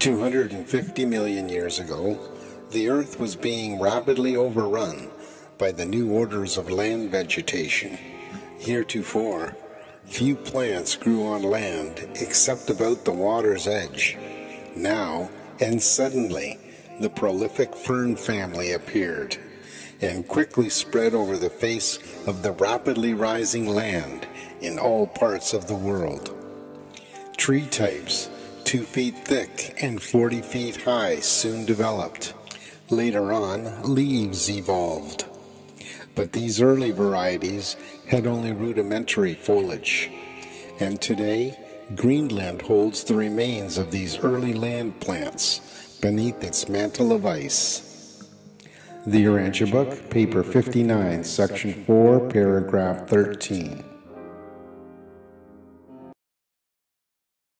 250 million years ago, the Earth was being rapidly overrun by the new orders of land vegetation. Heretofore, few plants grew on land except about the water's edge. Now, and suddenly, the prolific fern family appeared and quickly spread over the face of the rapidly rising land in all parts of the world. Tree types, two feet thick and 40 feet high, soon developed. Later on, leaves evolved. But these early varieties had only rudimentary foliage. And today, Greenland holds the remains of these early land plants beneath its mantle of ice. The Urantia Book, paper 59, section 4, paragraph 13.